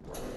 you